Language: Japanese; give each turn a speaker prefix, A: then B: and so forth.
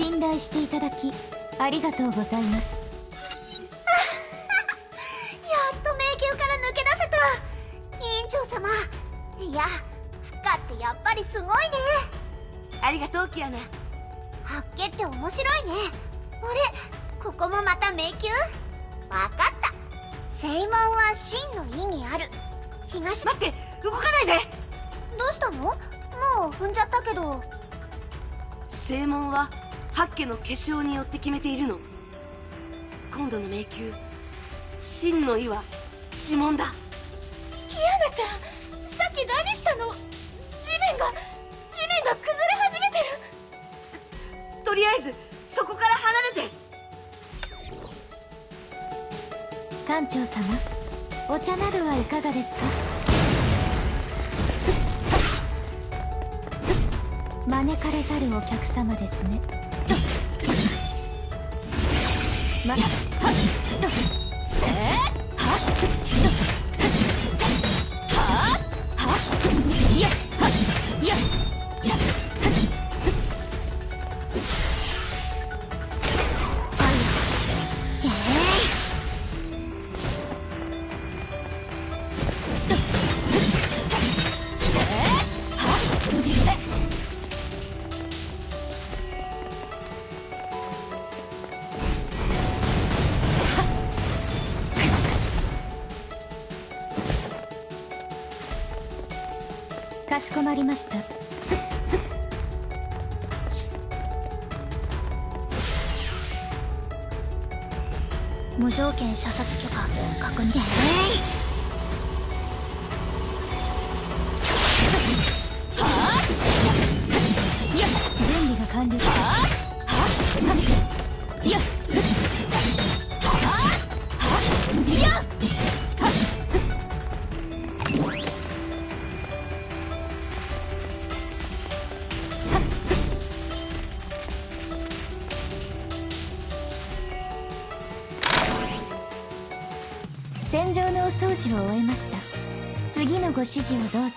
A: 信頼していただきありがとうございます。
B: やっと迷宮から抜け出せた。委員長様いやフカってやっぱりすごいね。
C: ありがとうキアナ。
B: 発見って面白いね。あれここもまた迷宮？わかった。正門は真の意にある。東
C: 待って動かないで。
B: どうしたの？もう踏んじゃったけど。
C: 正門は八家の化粧によって決めているの。今度の迷宮真の意は指紋だ。
A: キアナちゃんさっき何したの？地面が地面が崩れ始めてる。
C: とりあえずそこから離れて。
A: 館長様お茶などはいかがですか？招かれざるお客様ですねまはっかしこまりました。
B: 無条件射殺許可確認。
A: 戦場のお掃除を終えました。次のご指示をどうぞ。